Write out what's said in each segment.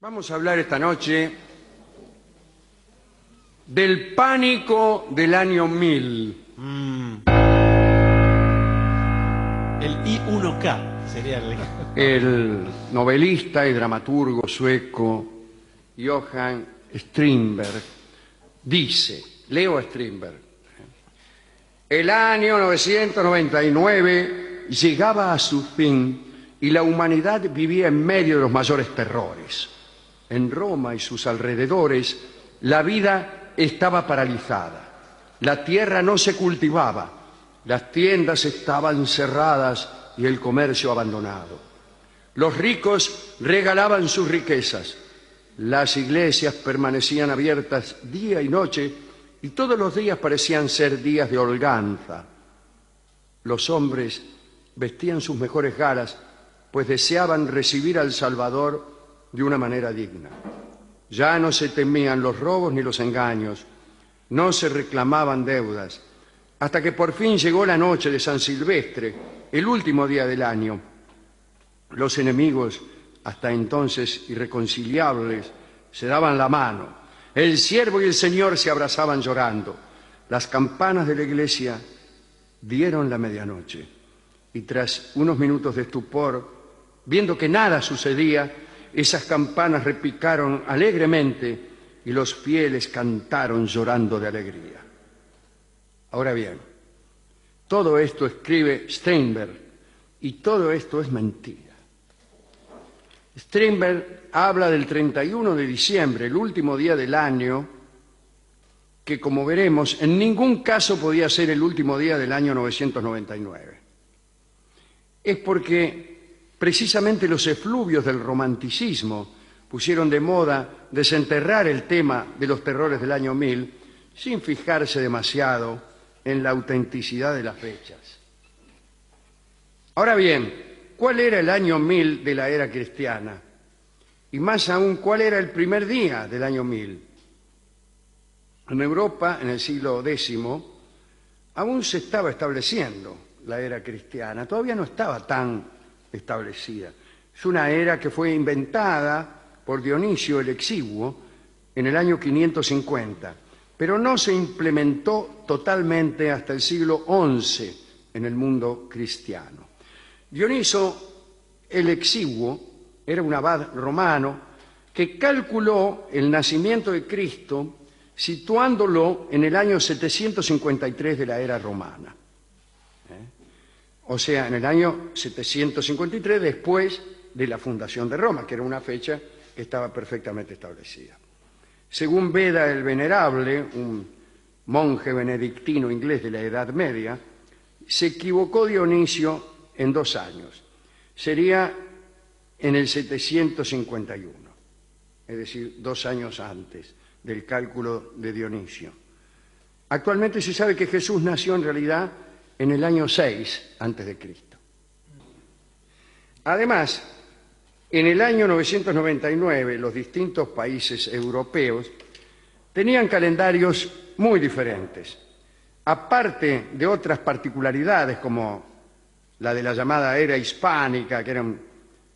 Vamos a hablar esta noche del pánico del año 1000. El I1K sería el... El novelista y dramaturgo sueco Johan Strindberg dice, leo Strindberg, el año 999 llegaba a su fin y la humanidad vivía en medio de los mayores terrores. En Roma y sus alrededores la vida estaba paralizada, la tierra no se cultivaba, las tiendas estaban cerradas y el comercio abandonado. Los ricos regalaban sus riquezas, las iglesias permanecían abiertas día y noche y todos los días parecían ser días de holganza. Los hombres vestían sus mejores galas, pues deseaban recibir al Salvador de una manera digna. Ya no se temían los robos ni los engaños, no se reclamaban deudas, hasta que por fin llegó la noche de San Silvestre, el último día del año. Los enemigos, hasta entonces irreconciliables, se daban la mano. El siervo y el Señor se abrazaban llorando. Las campanas de la iglesia dieron la medianoche. Y tras unos minutos de estupor, viendo que nada sucedía, esas campanas repicaron alegremente y los fieles cantaron llorando de alegría. Ahora bien, todo esto escribe Steinberg y todo esto es mentira. Strindberg habla del 31 de diciembre, el último día del año, que como veremos, en ningún caso podía ser el último día del año 999. Es porque precisamente los efluvios del romanticismo pusieron de moda desenterrar el tema de los terrores del año 1000 sin fijarse demasiado en la autenticidad de las fechas. Ahora bien, ¿cuál era el año 1000 de la era cristiana? Y más aún, ¿cuál era el primer día del año 1000? En Europa, en el siglo X, aún se estaba estableciendo la era cristiana, todavía no estaba tan establecida. Es una era que fue inventada por Dionisio el Exiguo en el año 550, pero no se implementó totalmente hasta el siglo XI en el mundo cristiano. Dioniso el Exiguo era un abad romano que calculó el nacimiento de Cristo situándolo en el año 753 de la era romana. O sea, en el año 753 después de la fundación de Roma, que era una fecha que estaba perfectamente establecida. Según Beda el Venerable, un monje benedictino inglés de la Edad Media, se equivocó Dionisio en dos años. Sería en el 751, es decir, dos años antes del cálculo de Dionisio. Actualmente se sabe que Jesús nació en realidad en el año 6 antes de Cristo. Además, en el año 999 los distintos países europeos tenían calendarios muy diferentes. Aparte de otras particularidades como la de la llamada era hispánica, que era un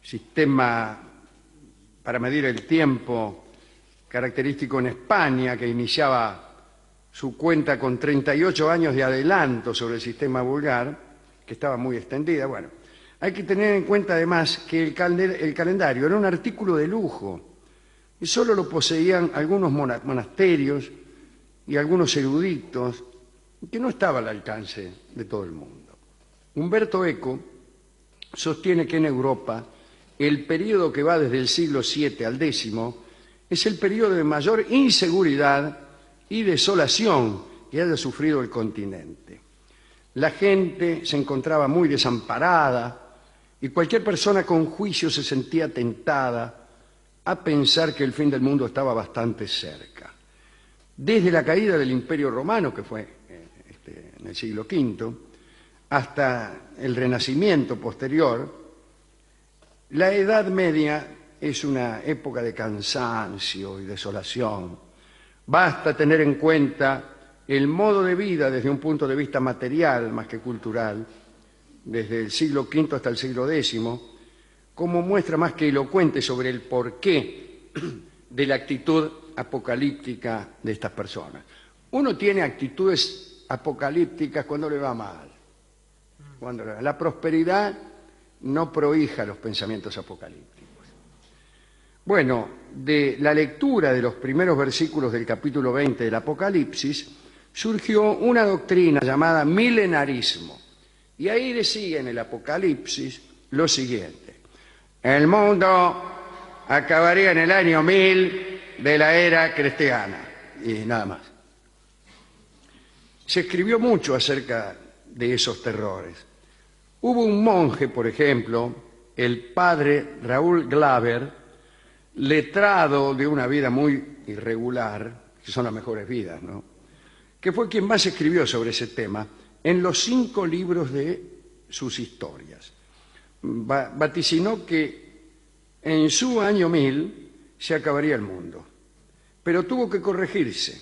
sistema para medir el tiempo característico en España, que iniciaba su cuenta con 38 años de adelanto sobre el sistema vulgar, que estaba muy extendida. Bueno, hay que tener en cuenta además que el, calendario era un artículo de lujo y solo lo poseían algunos monasterios y algunos eruditos que no estaba al alcance de todo el mundo. Humberto Eco sostiene que en Europa el periodo que va desde el siglo VII al X es el periodo de mayor inseguridad y desolación que haya sufrido el continente. La gente se encontraba muy desamparada y cualquier persona con juicio se sentía tentada a pensar que el fin del mundo estaba bastante cerca. Desde la caída del Imperio Romano, que fue eh, este, en el siglo V, hasta el Renacimiento posterior, la Edad Media es una época de cansancio y desolación Basta tener en cuenta el modo de vida desde un punto de vista material más que cultural, desde el siglo V hasta el siglo X, como muestra más que elocuente sobre el porqué de la actitud apocalíptica de estas personas. Uno tiene actitudes apocalípticas cuando le va mal. Cuando la prosperidad no prohija los pensamientos apocalípticos. Bueno, de la lectura de los primeros versículos del capítulo 20 del Apocalipsis surgió una doctrina llamada milenarismo. Y ahí decía en el Apocalipsis lo siguiente. El mundo acabaría en el año 1000 de la era cristiana. Y nada más. Se escribió mucho acerca de esos terrores. Hubo un monje, por ejemplo, el padre Raúl Glaver, letrado de una vida muy irregular, que son las mejores vidas, ¿no? Que fue quien más escribió sobre ese tema en los cinco libros de sus historias. Va- vaticinó que en su año 1000 se acabaría el mundo, pero tuvo que corregirse.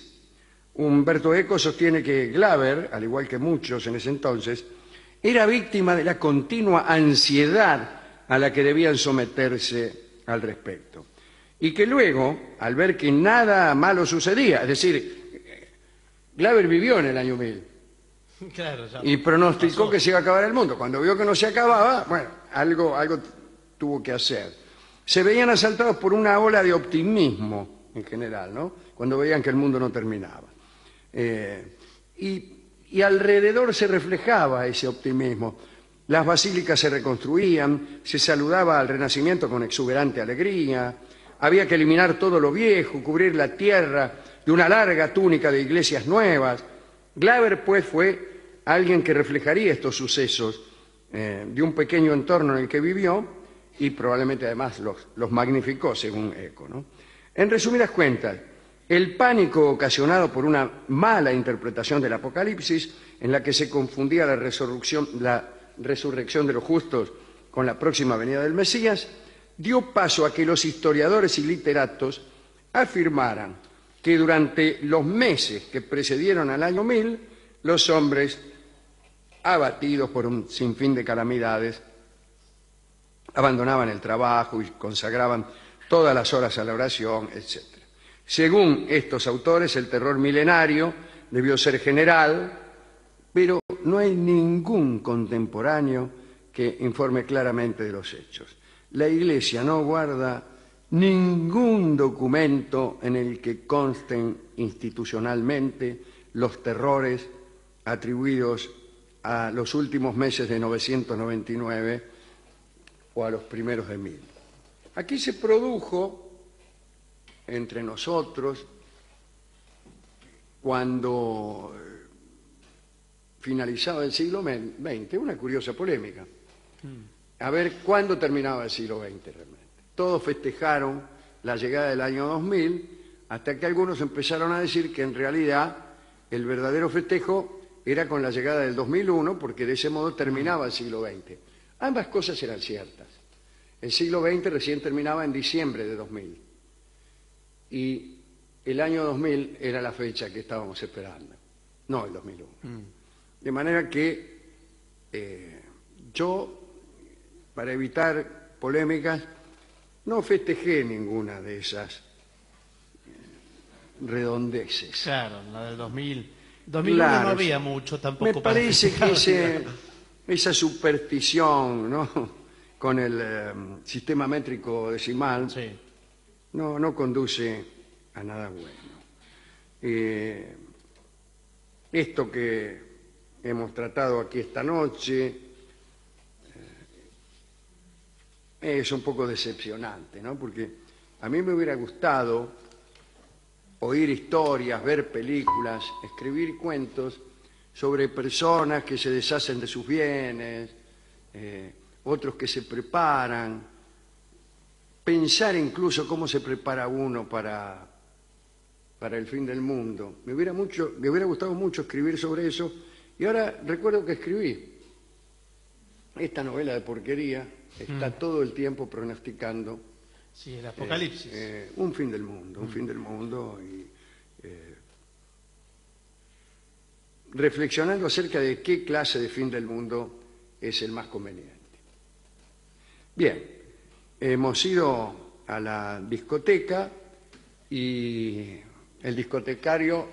Humberto Eco sostiene que Glaver, al igual que muchos en ese entonces, era víctima de la continua ansiedad a la que debían someterse al respecto. Y que luego, al ver que nada malo sucedía, es decir, Glaver vivió en el año 1000 Claro, ya. y pronosticó que se iba a acabar el mundo. Cuando vio que no se acababa, bueno, algo, algo tuvo que hacer. Se veían asaltados por una ola de optimismo en general, ¿no? Cuando veían que el mundo no terminaba. Eh, y, y alrededor se reflejaba ese optimismo. Las basílicas se reconstruían, se saludaba al renacimiento con exuberante alegría, había que eliminar todo lo viejo, cubrir la tierra de una larga túnica de iglesias nuevas. Glaber, pues, fue alguien que reflejaría estos sucesos eh, de un pequeño entorno en el que vivió y probablemente además los, magnificó, según Eco. ¿no? En resumidas cuentas, el pánico ocasionado por una mala interpretación del Apocalipsis, en la que se confundía la la resurrección de los justos con la próxima venida del Mesías, dio paso a que los historiadores y literatos afirmaran que durante los meses que precedieron al año 1000, los hombres, abatidos por un sinfín de calamidades, abandonaban el trabajo y consagraban todas las horas a la oración, etc. Según estos autores, el terror milenario debió ser general, pero no hay ningún contemporáneo que informe claramente de los hechos. La Iglesia no guarda ningún documento en el que consten institucionalmente los terrores atribuidos a los últimos meses de 999 o a los primeros de 1000. Aquí se produjo entre nosotros cuando finalizaba el siglo XX una curiosa polémica. A ver cuándo terminaba el siglo XX realmente. Todos festejaron la llegada del año 2000 hasta que algunos empezaron a decir que en realidad el verdadero festejo era con la llegada del 2001 porque de ese modo terminaba el siglo XX. Ambas cosas eran ciertas. El siglo XX recién terminaba en diciembre de 2000 y el año 2000 era la fecha que estábamos esperando, no el 2001. De manera que eh, yo, para evitar polémicas, no festejé ninguna de esas redondeces. Claro, la del 2000. 2001 Claro, no había mucho tampoco. Me para parece que festejar. ese- esa superstición ¿no? con el eh, sistema métrico decimal Sí. no, no conduce a nada bueno. Eh, esto que hemos tratado aquí esta noche eh, es un poco decepcionante, ¿no? Porque a mí me hubiera gustado oír historias, ver películas, escribir cuentos sobre personas que se deshacen de sus bienes, eh, otros que se preparan, pensar incluso cómo se prepara uno para, para el fin del mundo. Me hubiera, mucho, me hubiera gustado mucho escribir sobre eso y ahora recuerdo que escribí esta novela de porquería, está todo el tiempo pronosticando Sí, el apocalipsis. eh, un fin del mundo, un fin del mundo y eh, reflexionando acerca de qué clase de fin del mundo es el más conveniente. Bien, hemos ido a la discoteca y el discotecario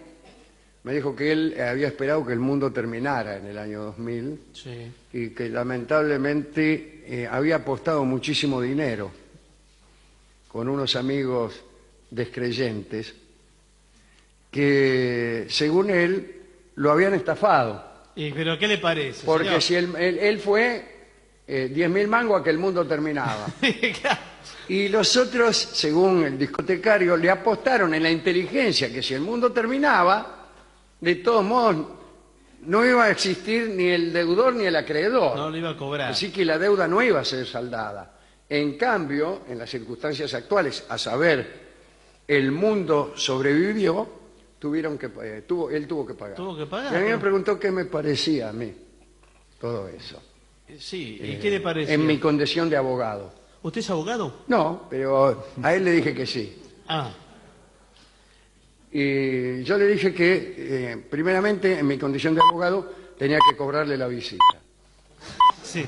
me dijo que él había esperado que el mundo terminara en el año 2000 Sí. y que lamentablemente eh, había apostado muchísimo dinero con unos amigos descreyentes que, según él, lo habían estafado. ¿Y, ¿Pero qué le parece? Porque señor? si él, él- él fue eh, 10.000 mangos a que el mundo terminaba. Y los otros, según el discotecario, le apostaron en la inteligencia que si el mundo terminaba, de todos modos no iba a existir ni el deudor ni el acreedor. no lo iba a cobrar. Así que la deuda no iba a ser saldada. En cambio, en las circunstancias actuales, a saber, el mundo sobrevivió, tuvieron que, eh, tuvo, él tuvo que pagar. Tuvo que pagar, Y a mí me preguntó qué me parecía a mí todo eso. Sí, ¿y qué le parece? En mi condición de abogado. ¿Usted es abogado? No, pero a él le dije que sí. Ah, Y yo le dije que, eh, primeramente, en mi condición de abogado, tenía que cobrarle la visita. sí.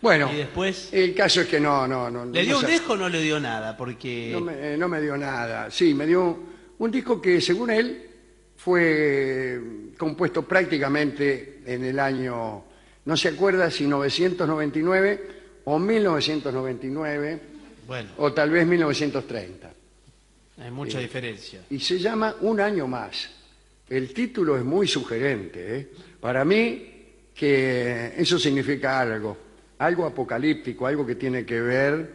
Bueno, ¿Y después? el caso es que no, no, no. ¿Le no dio un sa- disco o no le dio nada? Porque... No me, eh, no me dio nada. Sí, me dio un disco que, según él, fue compuesto prácticamente en el año, no se acuerda si 999 o 1999 Bueno, o tal vez 1930. Hay mucha diferencia. Y se llama Un año más. El título es muy sugerente. ¿eh? Para mí, que eso significa algo, algo apocalíptico, algo que tiene que ver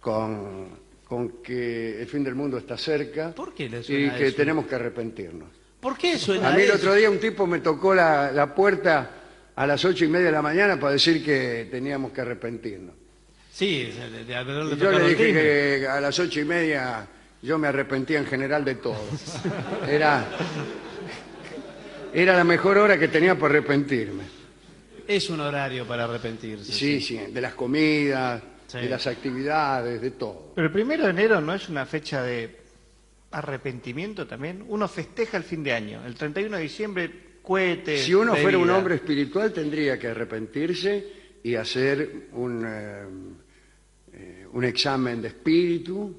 con, con que el fin del mundo está cerca ¿Por qué le y suena que eso? tenemos que arrepentirnos. ¿Por qué suena A mí el eso? otro día un tipo me tocó la, la puerta a las ocho y media de la mañana para decir que teníamos que arrepentirnos. Sí, de, de haberle Y yo le dije que a las ocho y media yo me arrepentía en general de todo. Era, era la mejor hora que tenía para arrepentirme. Es un horario para arrepentirse. Sí, sí, de las comidas, Sí. de las actividades, de todo. Pero el primero de enero no es una fecha de arrepentimiento también. Uno festeja el fin de año. El 31 de diciembre, cohetes. Si uno fuera un hombre espiritual tendría que arrepentirse y hacer un, eh, eh, un examen de espíritu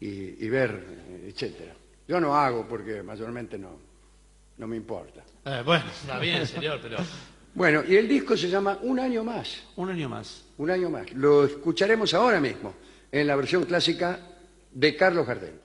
y, y ver, etcétera. Yo no hago porque mayormente no, no me importa. Eh, bueno, está bien, señor, pero Bueno, y el disco se llama Un año más, un año más. un año más. Lo escucharemos ahora mismo en la versión clásica de Carlos Gardel.